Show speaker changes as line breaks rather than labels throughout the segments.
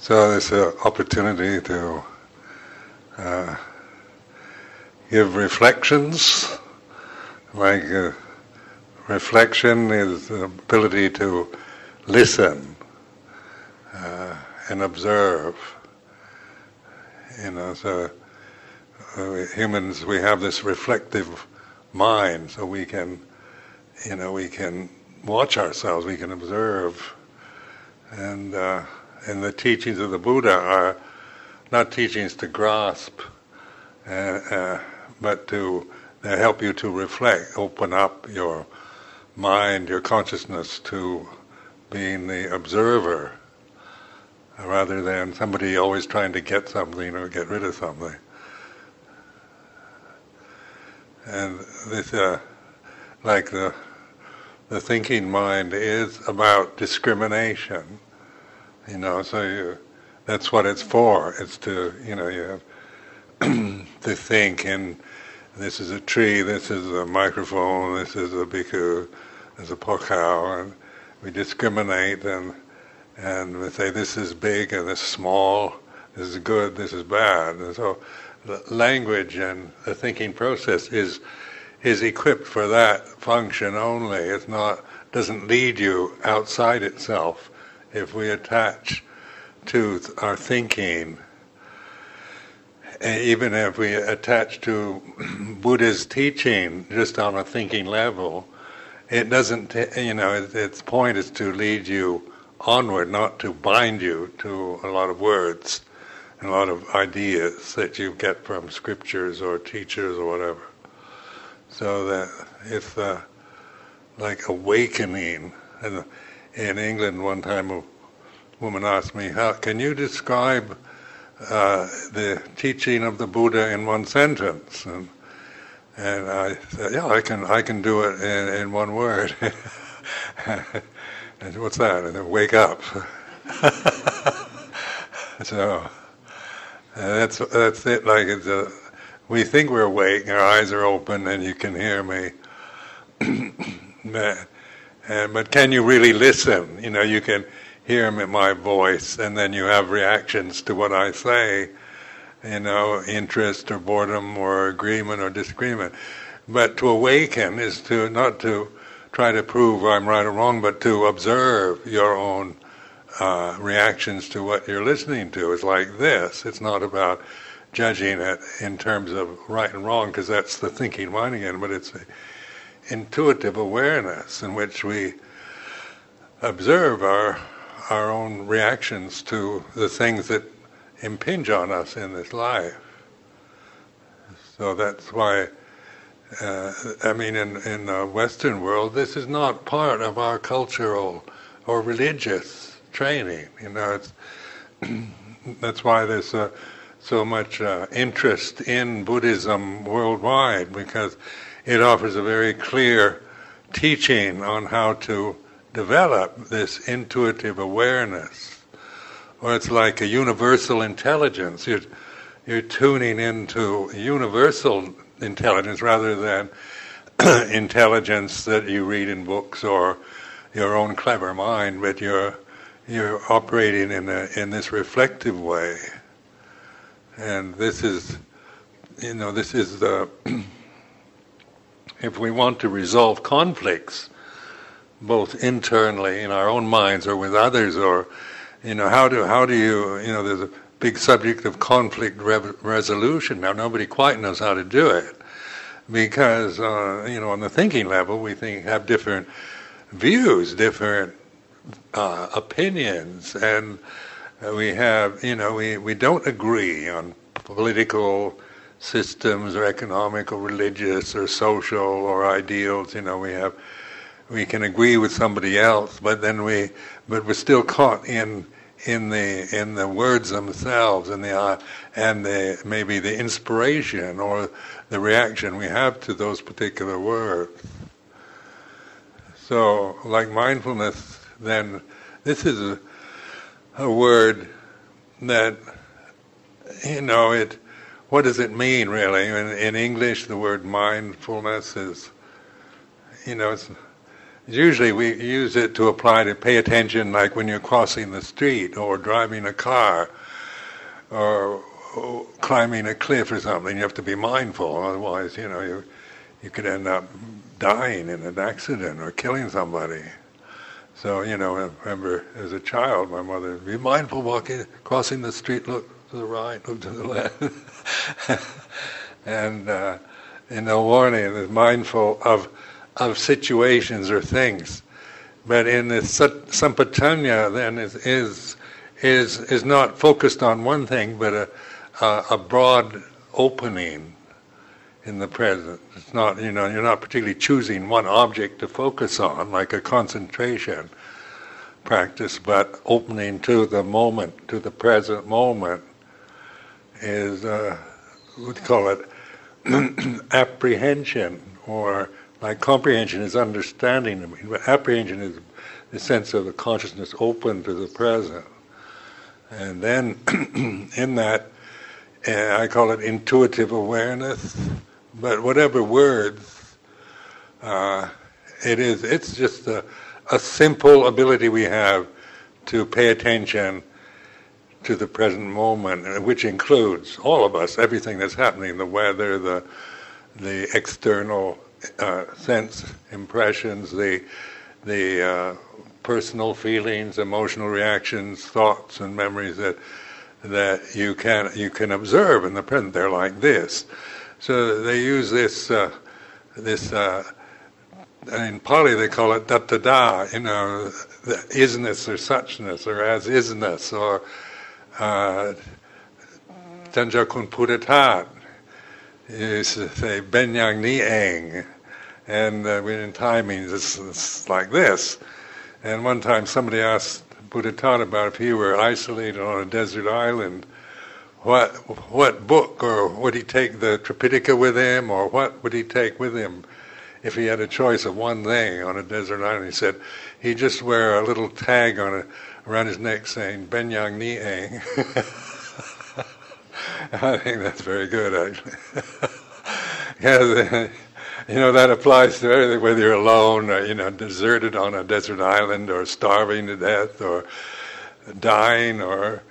So there's an opportunity to uh, give reflections, like uh, reflection is the ability to listen uh, and observe. You know, so uh, humans we have this reflective mind, so we can, you know, we can watch ourselves, we can observe, and uh, and the teachings of the Buddha are not teachings to grasp, uh, uh, but to help you to reflect, open up your mind, your consciousness to being the observer, rather than somebody always trying to get something or get rid of something. And this, uh, like the the thinking mind, is about discrimination you know, so you, that's what it's for. It's to, you know, you have to think, and this is a tree, this is a microphone, this is a bhikkhu, this is a pokal, and we discriminate and and we say this is big and this is small, this is good, this is bad, and so language and the thinking process is is equipped for that function only. It's not doesn't lead you outside itself if we attach to our thinking, even if we attach to Buddha's teaching just on a thinking level, it doesn't, you know, its point is to lead you onward, not to bind you to a lot of words and a lot of ideas that you get from scriptures or teachers or whatever. So that it's uh, like awakening. And in England one time a woman asked me, How can you describe uh, the teaching of the Buddha in one sentence? And, and I said, Yeah, I can I can do it in, in one word. and what's that? And then wake up. so uh, that's that's it. Like it's a, we think we're awake, our eyes are open, and you can hear me. And, but can you really listen? You know, you can hear my voice, and then you have reactions to what I say. You know, interest or boredom or agreement or disagreement. But to awaken is to not to try to prove I'm right or wrong, but to observe your own uh, reactions to what you're listening to. It's like this. It's not about judging it in terms of right and wrong, because that's the thinking mind again, but it's intuitive awareness in which we observe our our own reactions to the things that impinge on us in this life. So that's why, uh, I mean, in, in the Western world, this is not part of our cultural or religious training. You know, that's why there's uh, so much uh, interest in Buddhism worldwide because it offers a very clear teaching on how to develop this intuitive awareness. Or it's like a universal intelligence. You're, you're tuning into universal intelligence rather than intelligence that you read in books or your own clever mind, but you're you're operating in a, in this reflective way. And this is, you know, this is the if we want to resolve conflicts, both internally in our own minds or with others, or you know, how do how do you you know, there's a big subject of conflict re- resolution. Now nobody quite knows how to do it because uh, you know, on the thinking level, we think have different views, different uh, opinions, and we have you know, we we don't agree on political systems or economic or religious or social or ideals. You know, we have we can agree with somebody else, but then we but we're still caught in in the in the words themselves and the uh, and the maybe the inspiration or the reaction we have to those particular words. So, like mindfulness, then this is a, a word that you know it what does it mean really? In, in English, the word mindfulness is, you know, it's, Usually we use it to apply to pay attention like when you're crossing the street or driving a car or climbing a cliff or something. You have to be mindful, otherwise, you know, you, you could end up dying in an accident or killing somebody. So, you know, I remember as a child, my mother, be mindful walking, crossing the street, look to the right, look to the left. and uh, in the warning, is mindful of, of situations or things. But in the sampajanya, then, is, is, is, is not focused on one thing, but a, a, a broad opening in the present. It's not, you know, you're not particularly choosing one object to focus on, like a concentration practice, but opening to the moment, to the present moment, is, uh, you call it, apprehension, or like comprehension is understanding. Apprehension is the sense of the consciousness open to the present. And then in that, uh, I call it intuitive awareness, but whatever words, uh, it is, it's just a, a simple ability we have to pay attention to the present moment, which includes all of us, everything that's happening, the weather, the, the external uh, sense impressions, the, the uh, personal feelings, emotional reactions, thoughts, and memories that that you can you can observe in the present. They're like this. So they use this uh, this uh, in Pali they call it tathata you know, isness or suchness or as isness or uh, Tanjakun Buddhadasa is say Benyang Ni Eng. And uh, in Thai means it's, it's, like this. And one time somebody asked Buddha about if he were isolated on a desert island, what what book or would he take the Tripitaka with him or what would he take with him if he had a choice of one thing on a desert island? He said he'd just wear a little tag on a, around his neck saying Ben Yang Ni Eng. I think that's very good actually. yeah, you know that applies to everything, whether you're alone, or, you know, deserted on a desert island, or starving to death, or dying, or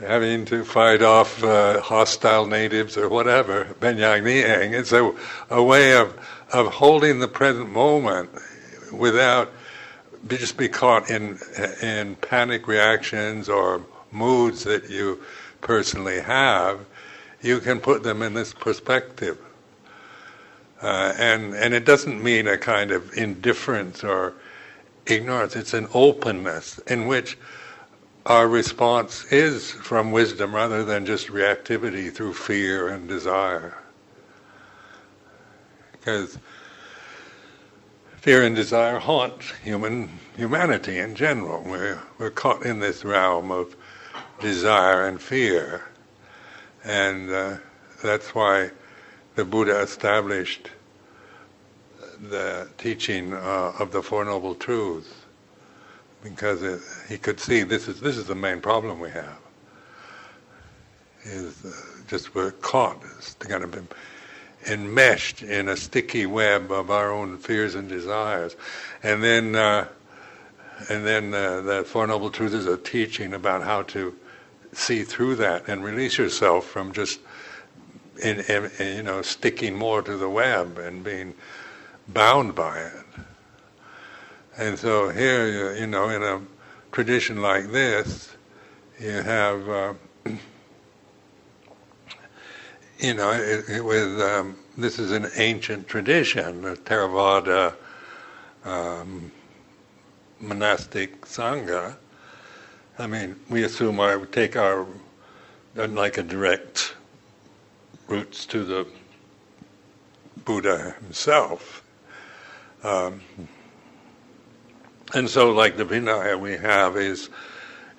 having to fight off uh, hostile natives or whatever, Benyang Niang. It's a, a way of, of holding the present moment without just be caught in, in panic reactions or moods that you personally have. You can put them in this perspective. Uh, and, and it doesn't mean a kind of indifference or ignorance, it's an openness in which our response is from wisdom rather than just reactivity through fear and desire. Because fear and desire haunt human humanity in general. We're, we're caught in this realm of desire and fear. And uh, that's why the Buddha established the teaching uh, of the Four Noble Truths because it, he could see this is this is the main problem we have. Is uh, just we're caught, it's kind of enmeshed in a sticky web of our own fears and desires, and then uh, and then uh, the Four Noble Truths is a teaching about how to see through that and release yourself from just in, in, in, you know sticking more to the web and being bound by it. And so here, you, know, in a tradition like this, you have, uh, you know, it, it, with um, this is an ancient tradition, the Theravada um, monastic sangha. I mean, we assume would take our like a direct roots to the Buddha himself. Um, and so, like the Vinaya we have is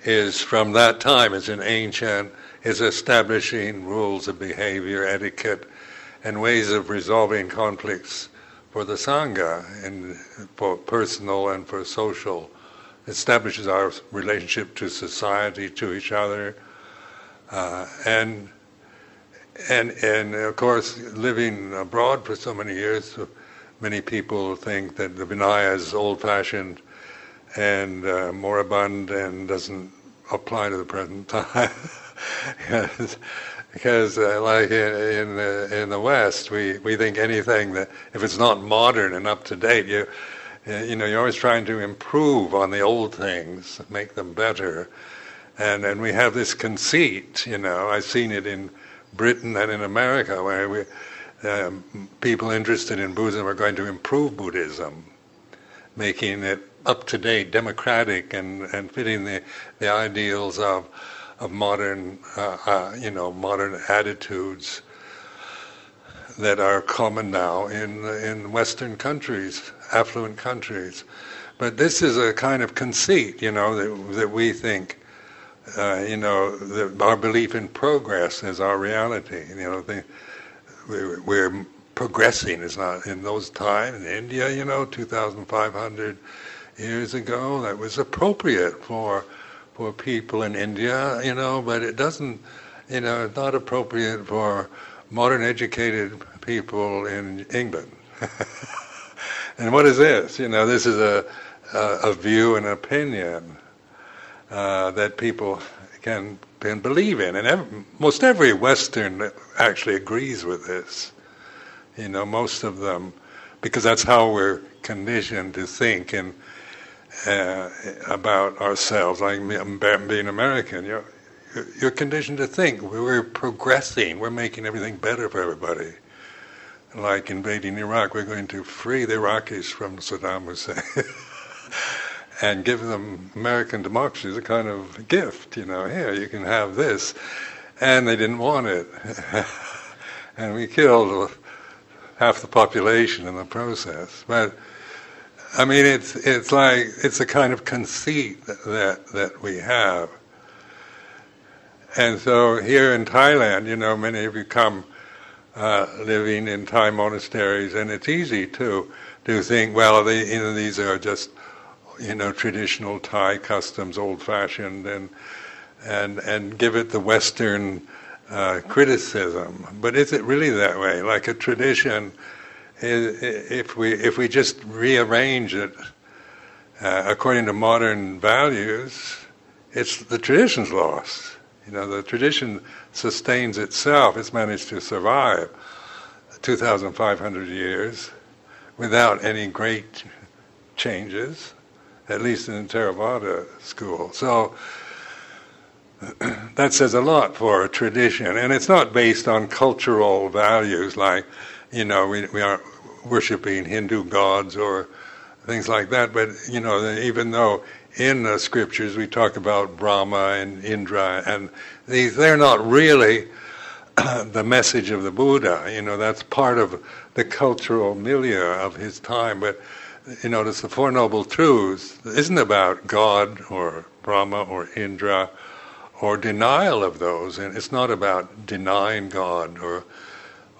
is from that time. It's an ancient. Is establishing rules of behavior, etiquette, and ways of resolving conflicts for the sangha and for personal and for social. Establishes our relationship to society, to each other, uh, and and and of course living abroad for so many years many people think that the Vinaya is old-fashioned and uh, moribund and doesn't apply to the present time. because, uh, like in, in, the in the West, we, we think anything that if it's not modern and up to date, you you know you're always trying to improve on the old things, make them better, and and we have this conceit. You know, I've seen it in Britain and in America where we um, people interested in Buddhism are going to improve Buddhism, making it up to date, democratic, and, and fitting the, the ideals of of modern uh, uh, you know modern attitudes that are common now in in Western countries, affluent countries. But this is a kind of conceit, you know, that that we think. Uh, you know, the, our belief in progress is our reality. You know, the, we're, we're progressing. It's not in those times in India. You know, 2,500 years ago, that was appropriate for for people in India. You know, but it doesn't. You know, it's not appropriate for modern educated people in England. and what is this? You know, this is a a, a view and opinion uh, that people can can believe in, and every, most every Western actually agrees with this. You know, most of them, because that's how we're conditioned to think and uh, about ourselves. Like being American, you're you're conditioned to think we're progressing, we're making everything better for everybody. Like invading Iraq, we're going to free the Iraqis from Saddam Hussein. and give them American democracy as a kind of gift. You know, here you can have this, and they didn't want it, and we killed half the population in the process. But I mean, it's it's like it's a kind of conceit that that, we have. And so here in Thailand, you know, many of you come uh, living in Thai monasteries, and it's easy to to think, well, they, you know, these are just you know, traditional Thai customs, old-fashioned, and and and give it the Western uh, criticism. But is it really that way? Like a tradition, if we if we just rearrange it uh, according to modern values, it's the tradition's lost. You know, the tradition sustains itself. It's managed to survive 2,500 years without any great changes at least in the Theravada school. So that says a lot for a tradition, and it's not based on cultural values like, you know, we, we aren't worshiping Hindu gods or things like that. But you know, even though in the scriptures we talk about Brahma and Indra, and these, they're not really the message of the Buddha. You know, that's part of the cultural milieu of his time, but you notice the Four Noble Truths isn't about God or Brahma or Indra or denial of those, and it's not about denying God or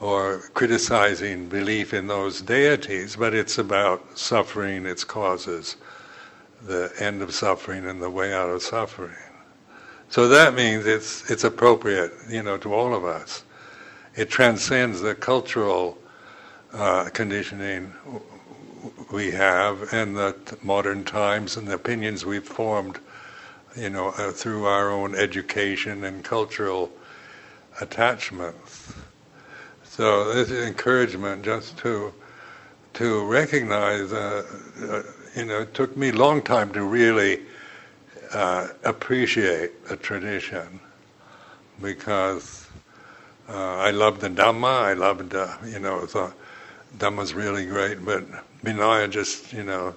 or criticizing belief in those deities, but it's about suffering, its causes, the end of suffering and the way out of suffering. So that means it's it's appropriate, you know, to all of us. It transcends the cultural uh, conditioning we have and the modern times and the opinions we've formed, you know, uh, through our own education and cultural attachments. So this encouragement just to to recognize, uh, uh, you know, it took me a long time to really uh, appreciate a tradition because uh, I loved the Dhamma, I loved, uh, you know, the Dhamma's really great, but Vinaya just, you know,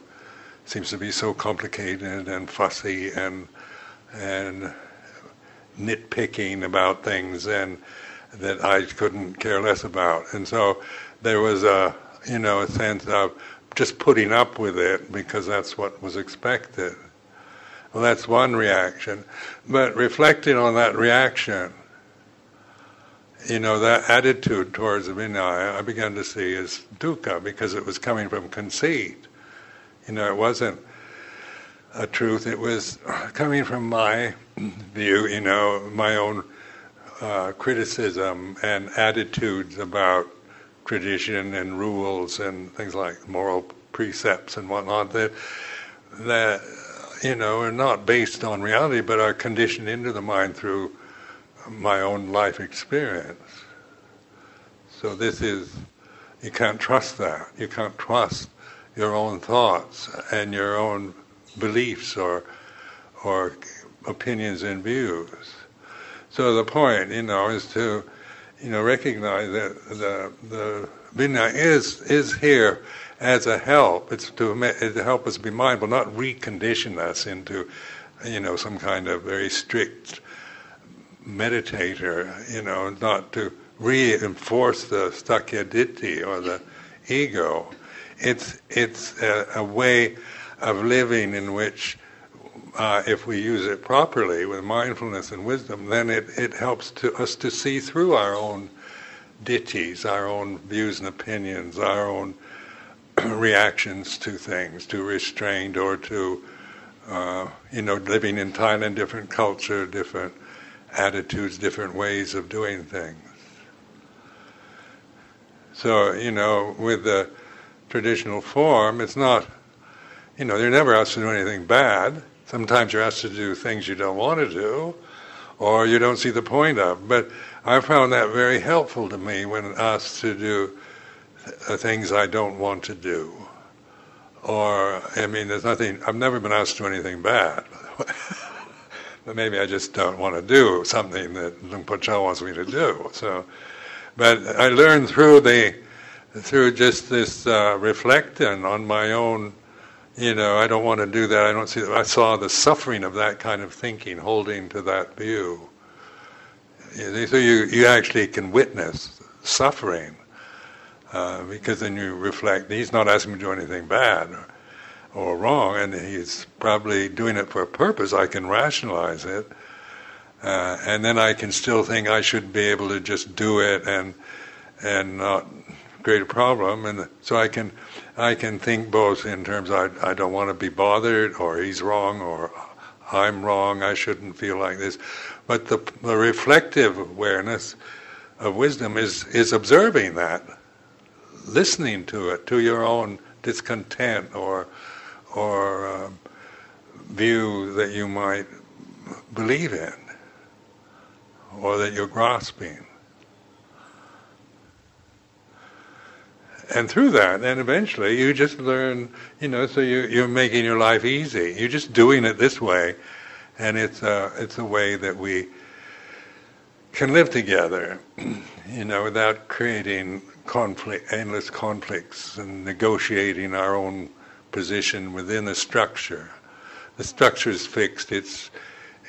seems to be so complicated and fussy and and nitpicking about things and that I couldn't care less about. And so there was a, you know, a sense of just putting up with it because that's what was expected. Well, that's one reaction. But reflecting on that reaction, you know, that attitude towards Vinaya, I began to see as dukkha because it was coming from conceit. You know, it wasn't a truth, it was coming from my view, you know, my own uh, criticism and attitudes about tradition and rules and things like moral precepts and whatnot that that you know are not based on reality but are conditioned into the mind through my own life experience. So this is you can't trust that. You can't trust your own thoughts and your own beliefs or or opinions and views. So the point, you know, is to you know recognize that the the Vinaya is is here as a help. It's to, to help us be mindful, not recondition us into you know some kind of very strict meditator. You know, not to reinforce the sakkaya or the ego. It's it's a, a way of living in which, uh, if we use it properly with mindfulness and wisdom, then it, it helps to us to see through our own ditthis, our own views and opinions, our own reactions to things, to restraint or to, uh, you know, living in Thailand, different culture, different attitudes, different ways of doing things. So, you know, with the traditional form, it's not, you know, you're never asked to do anything bad. Sometimes you're asked to do things you don't want to do or you don't see the point of. But I found that very helpful to me when asked to do things I don't want to do. Or, I mean, there's nothing, I've never been asked to do anything bad. but maybe I just don't want to do something that Luang Por Chah wants me to do. So, but I learned through the through just this uh, reflecting on my own. You know, I don't want to do that. I don't see. That. I saw the suffering of that kind of thinking, holding to that view. So you you actually can witness suffering uh, because then you reflect. He's not asking me to do anything bad or, or wrong, and he's probably doing it for a purpose. I can rationalize it uh, and then I can still think I should be able to just do it and and not create a problem. And so I can I can think both in terms of I, I don't want to be bothered, or he's wrong, or I'm wrong. I shouldn't feel like this. But the, the reflective awareness of wisdom is is observing that, listening to it, to your own discontent or or uh, view that you might believe in or that you're grasping. And through that, then eventually you just learn, you know, so you, you're making your life easy. You're just doing it this way, and it's a, it's a way that we can live together, you know, without creating conflict, endless conflicts and negotiating our own position within the structure. The structure is fixed. It's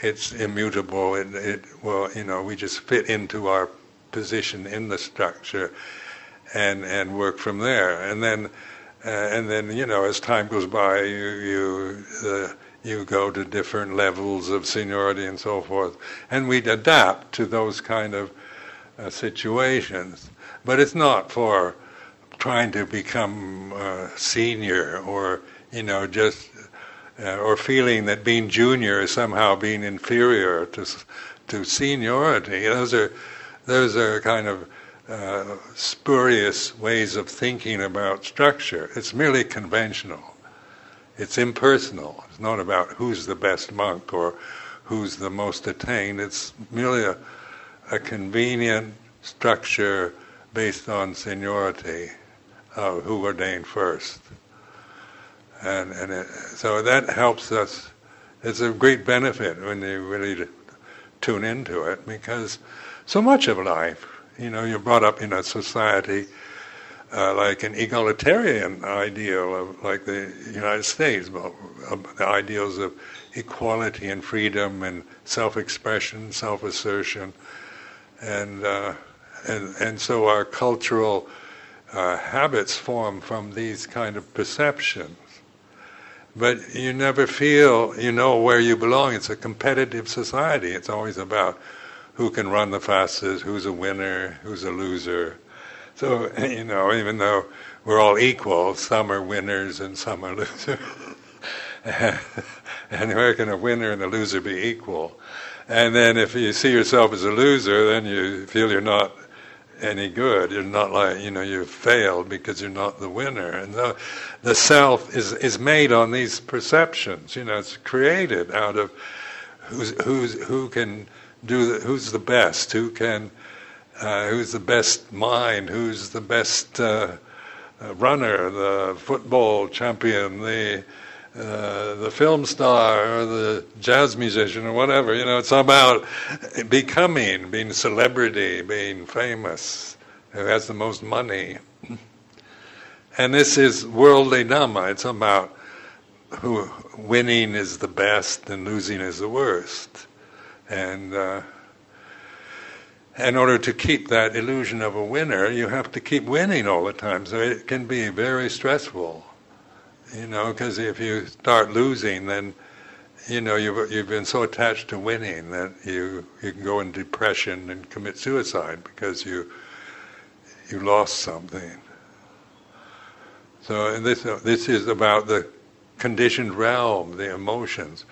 it's immutable. It, it well, you know, we just fit into our position in the structure, and and work from there. And then, uh, and then you know, as time goes by, you you uh, you go to different levels of seniority and so forth, and we adapt to those kind of uh, situations. But it's not for trying to become uh, senior or you know just uh, or feeling that being junior is somehow being inferior to to seniority. Those are those are kind of uh, spurious ways of thinking about structure. It's merely conventional. It's impersonal. It's not about who's the best monk or who's the most attained. It's merely a, a convenient structure based on seniority of who ordained first and and it, so that helps us. It's a great benefit when you really tune into it because so much of life, you know, you're brought up in a society uh, like an egalitarian ideal of like the United States, the ideals of equality and freedom and self-expression, self-assertion, and uh, and and so our cultural uh, habits form from these kind of perceptions but you never feel you know where you belong. It's a competitive society. It's always about who can run the fastest, who's a winner, who's a loser. So you know, even though we're all equal, some are winners and some are losers. and where can a winner and a loser be equal? And then if you see yourself as a loser, then you feel you're not any good. You're not like you know you've failed because you're not the winner. And the, the self is is made on these perceptions. You know, it's created out of who's who's who can do the, who's the best, who can uh, who's the best mind, who's the best uh, uh runner, the football champion, the uh, the film star or the jazz musician or whatever. You know, it's about becoming, being celebrity, being famous, who has the most money. And this is worldly Dhamma. It's about who winning is the best and losing is the worst. And uh, in order to keep that illusion of a winner, you have to keep winning all the time. So it can be very stressful. You know, because if you start losing, then you know you've you've been so attached to winning that you you can go in depression and commit suicide because you you lost something. So this this is about the conditioned realm, the emotions.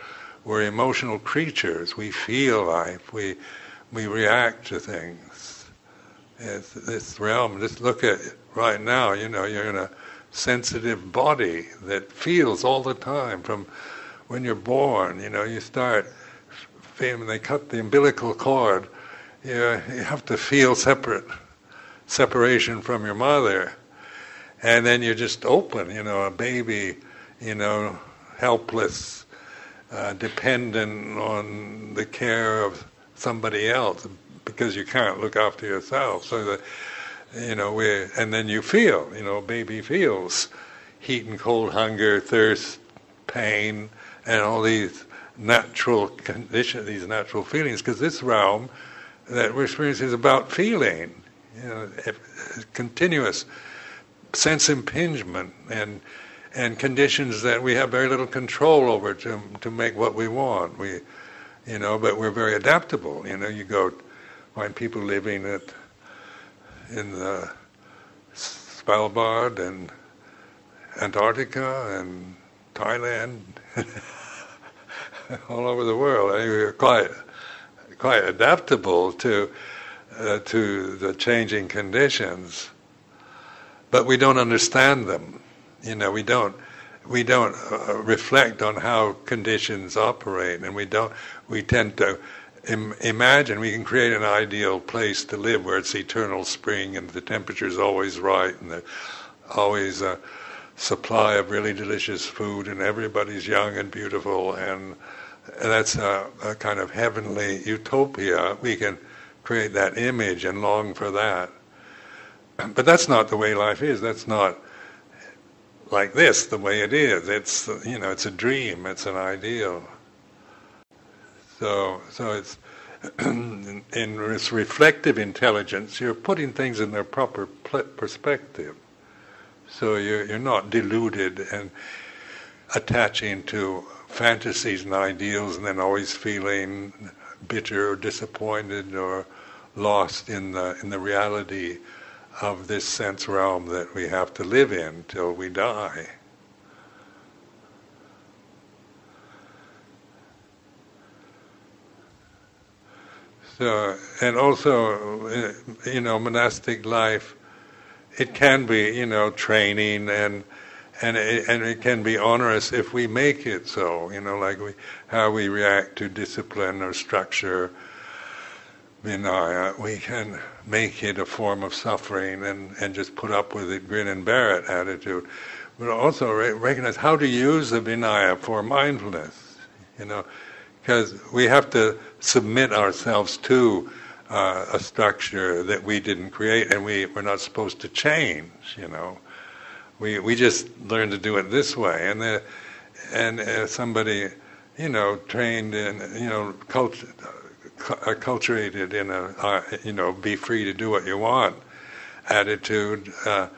We're emotional creatures. We feel life. We we react to things. It's this realm. Just look at it right now. You know, you're in a sensitive body that feels all the time from when you're born. You know, you start feeling, they cut the umbilical cord, you, you have to feel separate, separation from your mother. And then you're just open, you know, a baby, you know, helpless, uh, dependent on the care of somebody else because you can't look after yourself. So that you know, we and then you feel, you know, baby feels heat and cold, hunger, thirst, pain, and all these natural conditions, these natural feelings, because this realm that we're experiencing is about feeling, you know, continuous sense impingement and and conditions that we have very little control over to to make what we want. We, you know, but we're very adaptable. You know, you go find people living at in the Svalbard and Antarctica and Thailand, all over the world. I mean, we're quite quite adaptable to uh, to the changing conditions, but we don't understand them. You know, we don't we don't uh, reflect on how conditions operate, and we don't. We tend to Im- imagine we can create an ideal place to live where it's eternal spring and the temperature is always right and there's always a supply of really delicious food and everybody's young and beautiful and that's a, a kind of heavenly utopia. We can create that image and long for that. But that's not the way life is. That's not like this the way it is. It's you know it's a dream. It's an ideal. So, so it's in, this reflective intelligence, you're putting things in their proper perspective. So you're, you're not deluded and attaching to fantasies and ideals and then always feeling bitter or disappointed or lost in the in the reality of this sense realm that we have to live in till we die. So, and also, uh, you know, monastic life, it can be, you know, training and and it, and it can be onerous if we make it so, you know, like we how we react to discipline or structure. Vinaya, we can make it a form of suffering and, and just put up with it, grin and bear it attitude. But also recognize how to use the Vinaya for mindfulness, you know, because we have to submit ourselves to uh, a structure that we didn't create and we, we're not supposed to change, you know. We, we just learn to do it this way. And, the, and uh, somebody, you know, trained in, you know, cult, acculturated in a, uh, you know, be free to do what you want attitude, uh,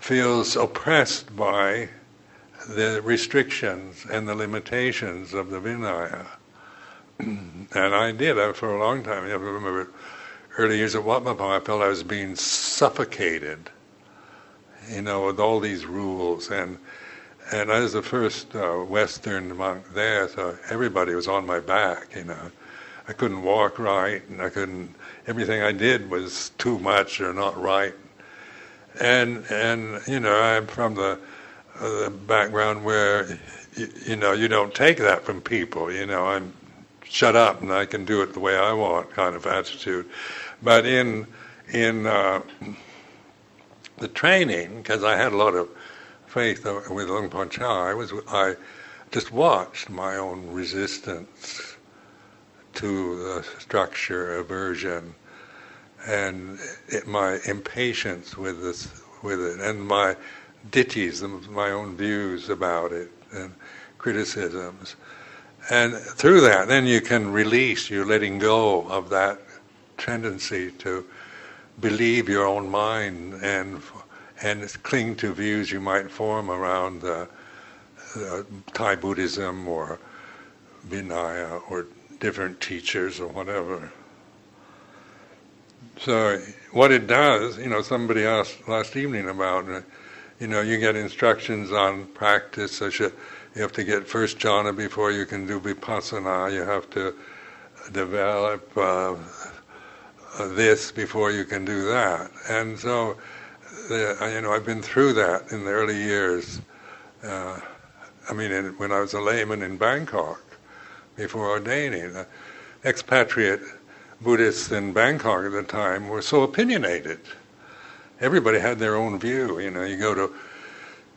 feels oppressed by the restrictions and the limitations of the Vinaya. and I did uh, for a long time. I remember early years at Wat Pah I felt I was being suffocated, you know, with all these rules. And and I was the first uh, Western monk there, so everybody was on my back, you know. I couldn't walk right, and I couldn't. Everything I did was too much or not right. And and you know, I'm from the, uh, the background where you, you know you don't take that from people. You know, I'm shut up and I can do it the way I want kind of attitude. But in in uh, the training, because I had a lot of faith with Luang Por Chah, I was I just watched my own resistance to the structure, aversion, and it, my impatience with this, with it, and my ditthis, my own views about it, and criticisms. And through that, then you can release, you're letting go of that tendency to believe your own mind and and cling to views you might form around Thai Buddhism or Vinaya or different teachers or whatever. So what it does, you know, somebody asked last evening about, uh, you know, you get instructions on practice. So you have to get first jhana before you can do vipassana. You have to develop uh, this before you can do that. And so, uh, you know, I've been through that in the early years. Uh, I mean, in, when I was a layman in Bangkok, before ordaining, uh, expatriate Buddhists in Bangkok at the time were so opinionated. Everybody had their own view. You know, you go to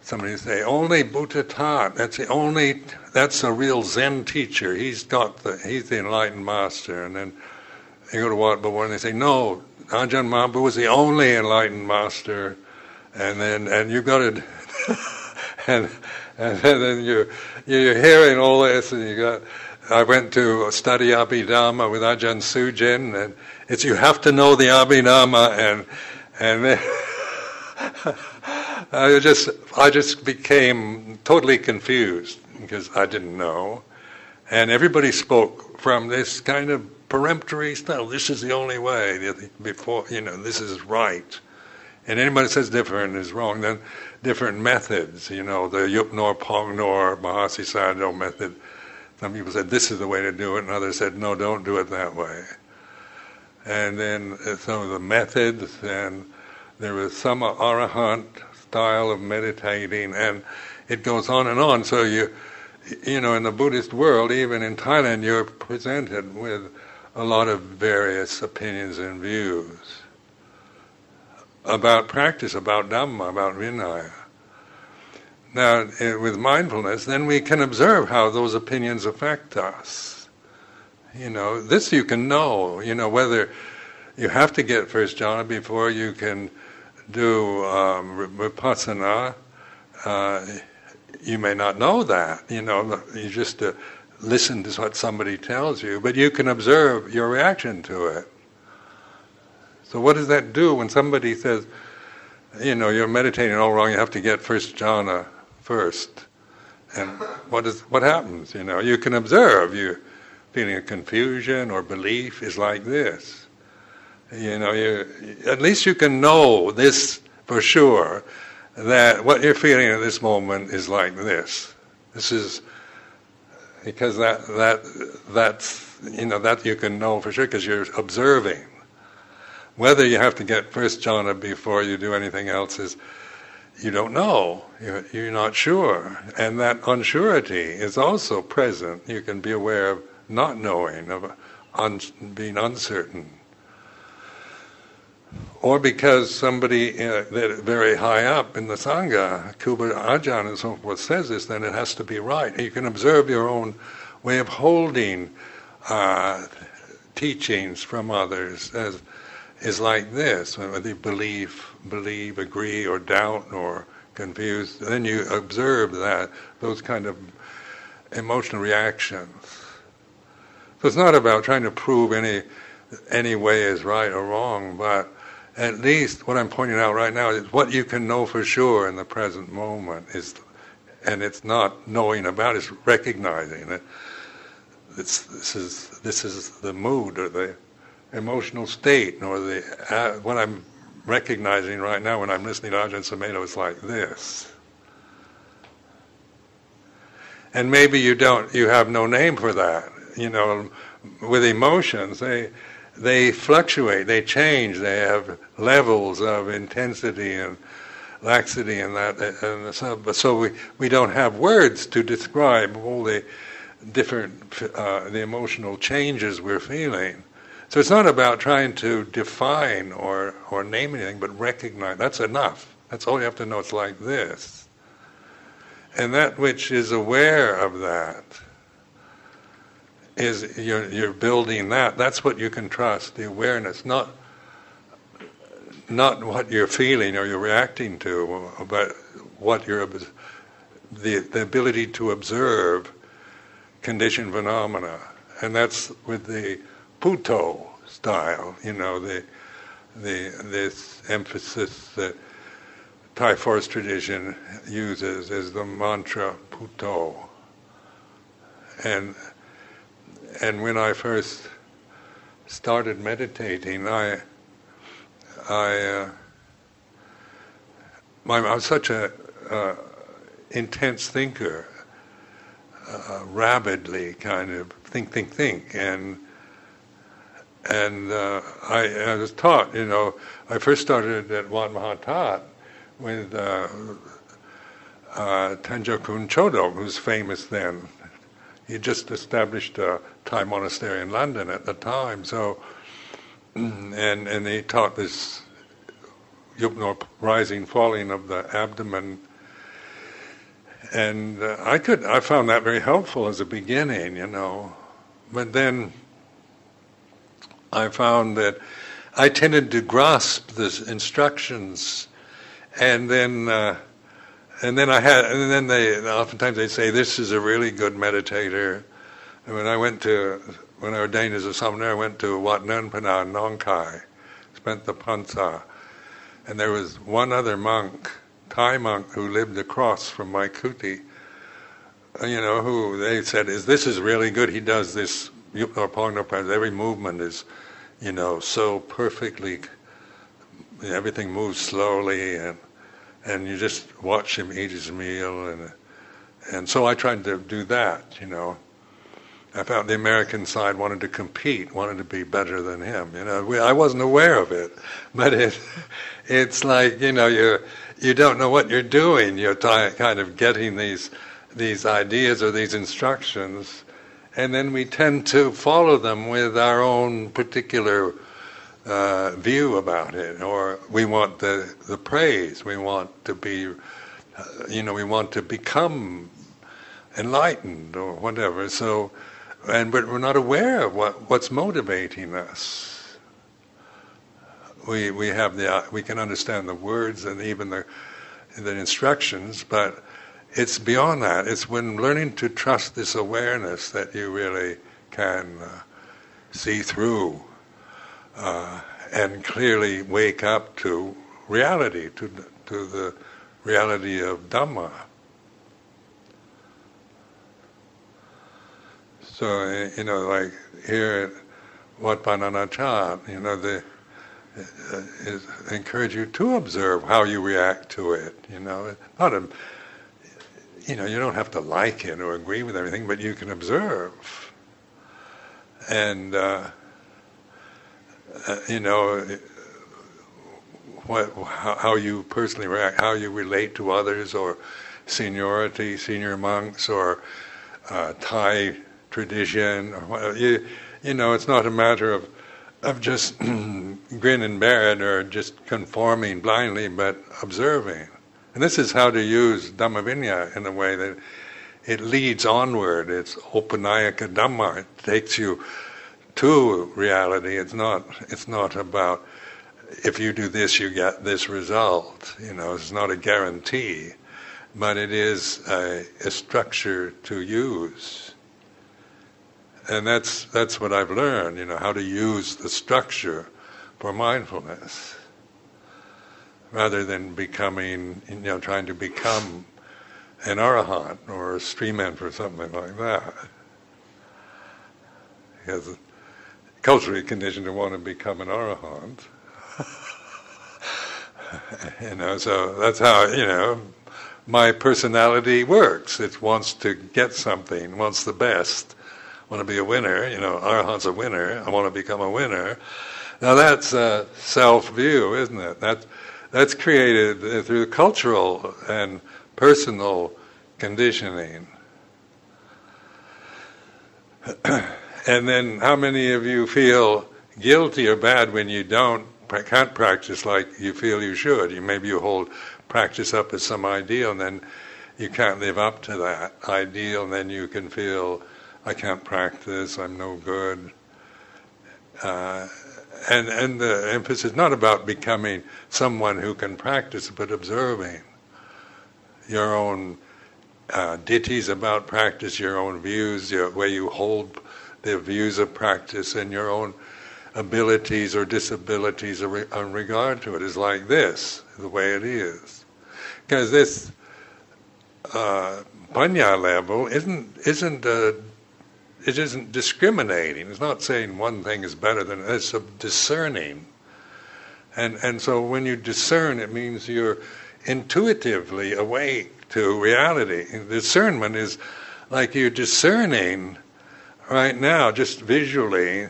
somebody and say only Buddha taught. That's the only. That's a real Zen teacher. He's got the. He's the enlightened master. And then you go to Wat Bawar and they say no. Ajahn Maha Bua was the only enlightened master. And then and you've got to. and and then you you're hearing all this and you got I went to study Abhidharma with Ajahn Sujin, and it's you have to know the Abhidharma, and and I just I just became totally confused because I didn't know, and everybody spoke from this kind of peremptory style. This is the only way. Before you know, this is right, and anybody says different is wrong. Then different methods. You know, the Yup Pongnor Pong Mahasi Sayadaw method some people said this is the way to do it, and others said no, don't do it that way. And then uh, some of the methods, and there was some arahant style of meditating, and it goes on and on. So you, you know, in the Buddhist world, even in Thailand, you're presented with a lot of various opinions and views about practice, about Dhamma, about Vinaya. Now, eh, with mindfulness, then we can observe how those opinions affect us. You know, this you can know, you know, whether you have to get first jhana before you can do um, vipassana. Uh, you may not know that, you know, you just uh, listen to what somebody tells you, but you can observe your reaction to it. So, what does that do when somebody says, you know, you're meditating all wrong, you have to get first jhana? First. And what is what happens? You know, you can observe you feeling of confusion or belief is like this. You know, you at least you can know this for sure that what you're feeling at this moment is like this. This is because that that that's you know that you can know for sure because you're observing. Whether you have to get first jhana before you do anything else is you don't know, you're, not sure. And that unsurety is also present. You can be aware of not knowing, of un, being uncertain. Or because somebody uh, very high up in the Sangha, Kruba Ajahn and so forth, says this, then it has to be right. You can observe your own way of holding uh, teachings from others as is like this, whether you believe, believe, agree, or doubt, or confused. Then you observe that those kind of emotional reactions. So it's not about trying to prove any any way is right or wrong, but at least what I'm pointing out right now is what you can know for sure in the present moment is, and it's not knowing about, it's recognizing that it's, this is this is the mood or the emotional state, nor the uh, what I'm recognizing right now when I'm listening to Ajahn Sumedho is like this. And maybe you don't, you have no name for that. You know, with emotions, they they fluctuate, they change, they have levels of intensity and laxity and that, and so, so we, we don't have words to describe all the different uh, the emotional changes we're feeling. So it's not about trying to define or or name anything, but recognize. That's enough. That's all you have to know. It's like this, and that which is aware of that is you're, you're building that. That's what you can trust. The awareness, not not what you're feeling or you're reacting to, but what you're the the ability to observe conditioned phenomena, and that's with the Buddho style. You know the the this emphasis that Thai forest tradition uses is the mantra Buddho. and and when I first started meditating, I I, uh, my, I was such a uh, intense thinker, uh, rabidly kind of think, think, think, and and uh, I, I, was taught. You know, I first started at Wat Mahathat with uh, uh, Chodok, who's famous then. He just established a Thai monastery in London at the time, so and and he taught this yupno rising, falling of the abdomen. And uh, I could, I found that very helpful as a beginning, you know. But then I found that I tended to grasp the instructions, and then, uh, and then I had, and then they, oftentimes they say, "This is a really good meditator." And when I went to when I ordained as a samanera, I went to Wat Nön Pana in Nong Khai, spent the Pansa. And there was one other monk, Thai monk, who lived across from my kuti, you know, who they said, is this is really good. He does this, every movement is, you know, so perfectly, everything moves slowly and and you just watch him eat his meal and and so I tried to do that, you know. I found the American side wanted to compete, wanted to be better than him. You know, we, I wasn't aware of it, but it, it's like you know you you don't know what you're doing. You're t- kind of getting these these ideas or these instructions, and then we tend to follow them with our own particular uh, view about it, or we want the the praise. We want to be, uh, you know, we want to become enlightened or whatever. So and but we're not aware of what, what's motivating us. We we have the we can understand the words and even the the instructions, but it's beyond that. It's when learning to trust this awareness that you really can uh, see through uh, and clearly wake up to reality, to to the reality of Dhamma. So, eh, you know, like here at Wat Pah Nanachat, you know, the, uh, is encourage you to observe how you react to it. You know, not a, you know, you don't have to like it or agree with everything, but you can observe. And uh, uh, you know, what, how you personally react, how you relate to others, or seniority, senior monks, or uh, Thai tradition or. You, you know, it's not a matter of of just grin and bear it or just conforming blindly, but observing. And this is how to use Dhammavinaya in a way that it leads onward. It's Opanayika Dhamma. It takes you to reality. It's not. It's not about if you do this, you get this result. You know, it's not a guarantee, but it is a, a structure to use and that's that's what I've learned. You know how to use the structure for mindfulness, rather than becoming, you know, trying to become an arahant or a streamant or something like that. Because culturally conditioned to want to become an arahant. you know, so that's how you know my personality works. It wants to get something, wants the best want to be a winner. You know, Arhat's a winner. I want to become a winner. Now that's a self-view, isn't it? That's that's created through cultural and personal conditioning. and then, how many of you feel guilty or bad when you don't can't practice like you feel you should? You maybe you hold practice up as some ideal, and then you can't live up to that ideal, and then you can feel I can't practice, I'm no good. Uh, and and the emphasis is not about becoming someone who can practice, but observing your own uh, ditthis about practice, your own views, your way you hold the views of practice, and your own abilities or disabilities in regard to it is like this, the way it is. Because this uh, level isn't isn't uh, it isn't discriminating. It's not saying one thing is better than it's discerning. And and so when you discern, it means you're intuitively awake to reality. Discernment is like you're discerning right now, just visually,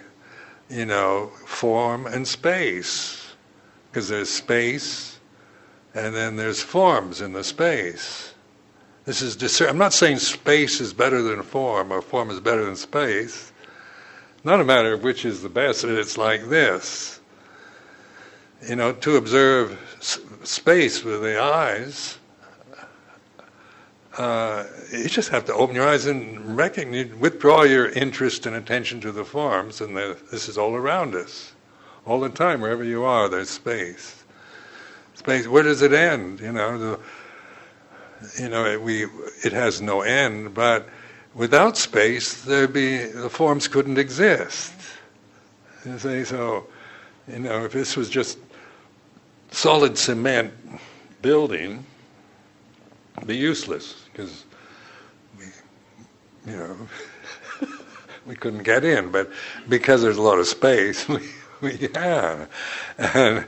you know, form and space. Because there's space and then there's forms in the space. This is. I'm not saying space is better than form or form is better than space. Not a matter of which is the best. It's like this. You know, to observe space with the eyes, uh, you just have to open your eyes and recognize, withdraw your interest and attention to the forms, and the, this is all around us, all the time. Wherever you are, there's space. Space. Where does it end? You know, the, you know, it, we it has no end. But without space, there'd be the forms couldn't exist. You see, so you know, if this was just solid cement building, be useless because we, you know, we couldn't get in. But because there's a lot of space, we, we yeah, and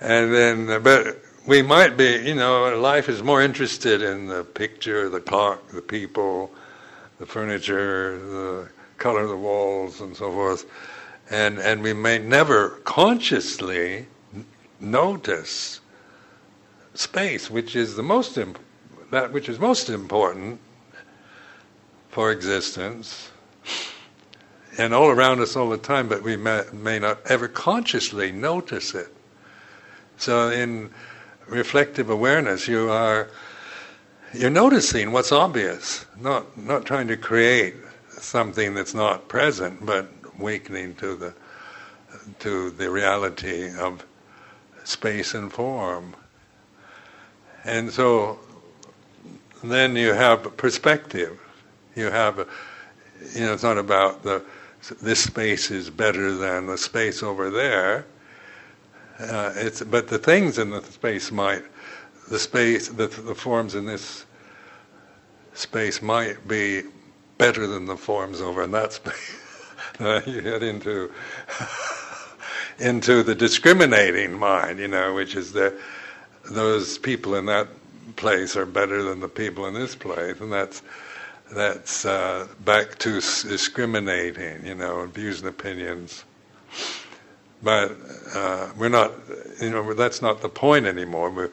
and then but we might be, you know, life is more interested in the picture, the clock, the people, the furniture, the color of the walls, and so forth. And, and we may never consciously notice space, which is the most imp- that which is most important for existence, and all around us all the time, but we may, may not ever consciously notice it. So in reflective awareness, you are you're noticing what's obvious, not not trying to create something that's not present, but awakening to the to the reality of space and form. And so then you have perspective. You have, you know, it's not about the this space is better than the space over there. Uh, it's but the things in the space might, the space, the, the forms in this space might be better than the forms over in that space. uh, you get into into the discriminating mind, you know, which is that those people in that place are better than the people in this place, and that's that's uh, back to discriminating, you know, views and opinions. But uh, we're not, you know, that's not the point anymore. We're,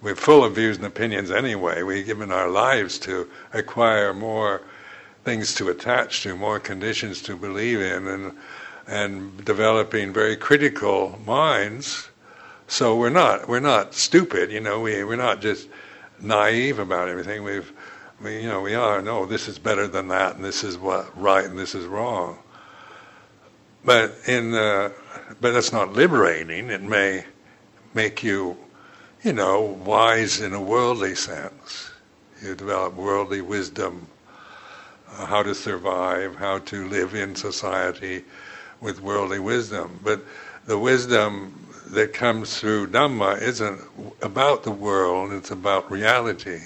we're full of views and opinions anyway. We've given our lives to acquire more things to attach to, more conditions to believe in, and and developing very critical minds. So we're not we're not stupid, you know. We we're not just naive about everything. We've we you know we are no this is better than that, and this is what right, and this is wrong. But in but that's not liberating. It may make you, you know, wise in a worldly sense. You develop worldly wisdom, uh, how to survive, how to live in society with worldly wisdom. But the wisdom that comes through Dhamma isn't about the world, it's about reality.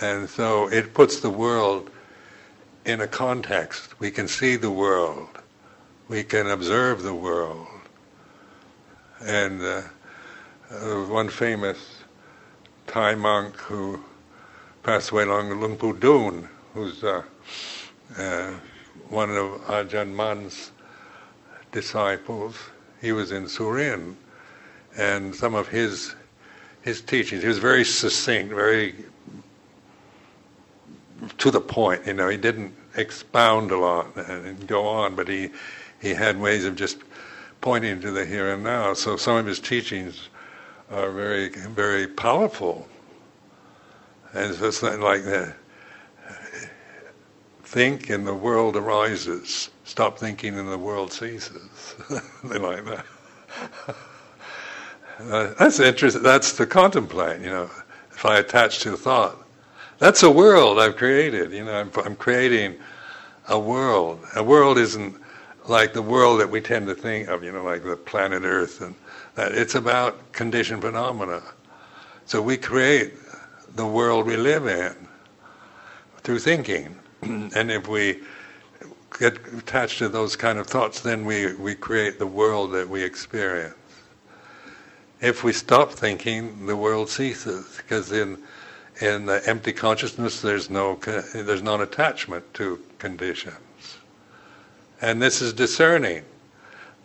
And so it puts the world in a context. We can see the world we can observe the world. And uh, uh, one famous Thai monk who passed away long, Luang Pu Dun, who's uh, uh, one of Ajahn Mun's disciples. He was in Surin, and some of his his teachings. He was very succinct, very to the point. You know, he didn't expound a lot and go on, but he he had ways of just pointing to the here and now. So some of his teachings are very very powerful, and so it's like that. Think and the world arises. Stop thinking and the world ceases. they like that. Uh, that's interesting. That's to contemplate. You know, if I attach to thought, that's a world I've created. You know, I'm, I'm creating a world. A world isn't like the world that we tend to think of. You know, like the planet Earth, and that. It's about conditioned phenomena. So we create the world we live in through thinking, and if we get attached to those kind of thoughts, then we, we create the world that we experience. If we stop thinking, the world ceases because in in the empty consciousness there's no there's non attachment to conditions, and this is discerning,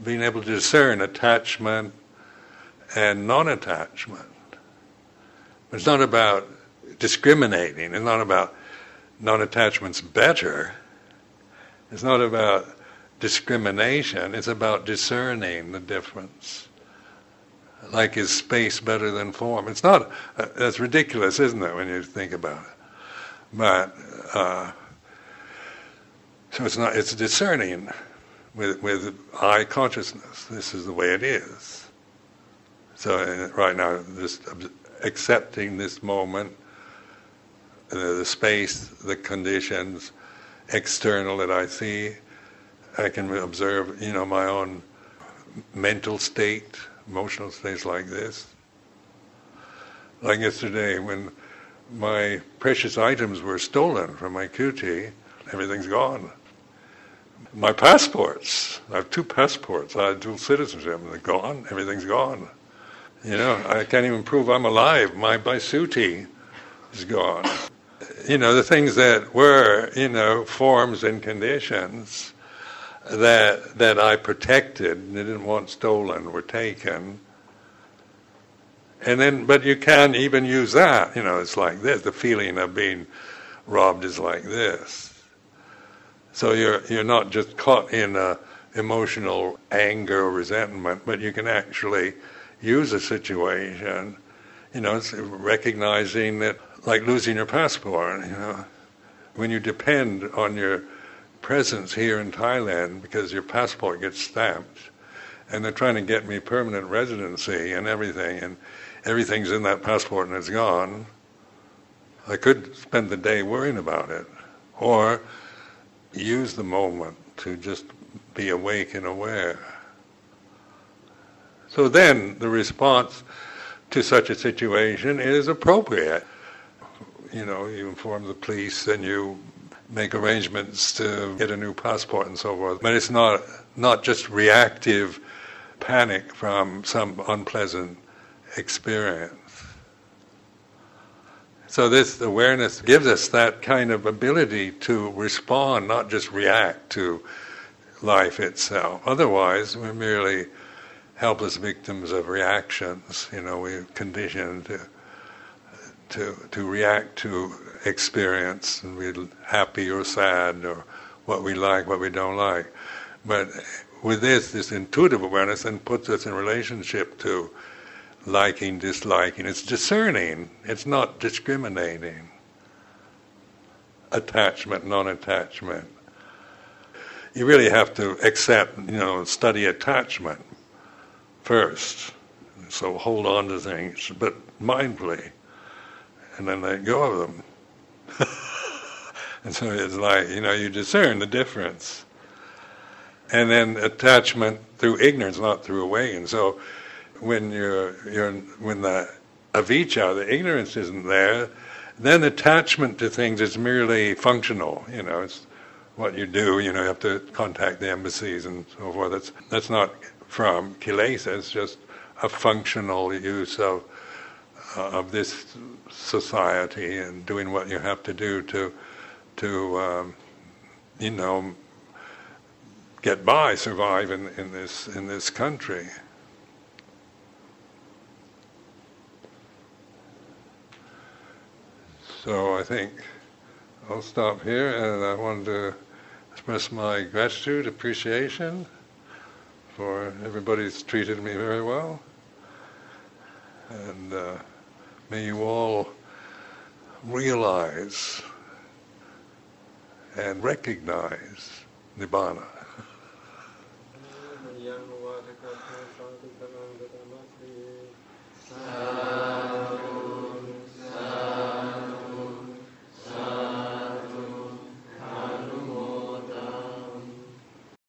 being able to discern attachment and non-attachment. It's not about discriminating. It's not about non-attachment's better. It's not about discrimination. It's about discerning the difference like is space better than form? It's not. Uh, that's ridiculous, isn't it, when you think about it? But uh, so it's not. It's discerning with with eye consciousness. This is the way it is. So right now, just accepting this moment, the space, the conditions, external that I see. I can observe, you know, my own mental state, emotional states like this. Like yesterday, when my precious items were stolen from my kuti, everything's gone. My passports, I have two passports, I have dual citizenship, they're gone, everything's gone. You know, I can't even prove I'm alive. My baisuti is gone. You know, the things that were, you know, forms and conditions that that I protected and didn't want stolen were taken. And then, but you can even use that. You know, it's like this. The feeling of being robbed is like this. So you're you're not just caught in a emotional anger or resentment, but you can actually use a situation. You know, recognizing that, like losing your passport. You know, when you depend on your presence here in Thailand because your passport gets stamped, and they're trying to get me permanent residency and everything, and everything's in that passport and it's gone. I could spend the day worrying about it, or use the moment to just be awake and aware. So then the response to such a situation is appropriate. You know, you inform the police and you make arrangements to get a new passport and so forth. But it's not not just reactive panic from some unpleasant experience. So this awareness gives us that kind of ability to respond, not just react to life itself. Otherwise, we're merely helpless victims of reactions. You know, we're conditioned to to to react to experience and we're happy or sad or what we like, what we don't like. But with this, this intuitive awareness then puts us in relationship to liking, disliking. It's discerning. It's not discriminating. Attachment, non-attachment. You really have to accept, you know, study attachment first. So hold on to things, but mindfully, and then let go of them. and so it's like, you know, you discern the difference. And then attachment through ignorance, not through awakening. So when you're, you're when the avijja, the ignorance isn't there, then attachment to things is merely functional. You know, it's what you do. You know, you have to contact the embassies and so forth. That's that's not from kilesa. It's just a functional use of uh, of this society and doing what you have to do to to um, you know get by, survive in, in this in this country. So I think I'll stop here, and I wanted to express my gratitude, appreciation for everybody's treated me very well, and uh, may you all realize and recognize Nibbana.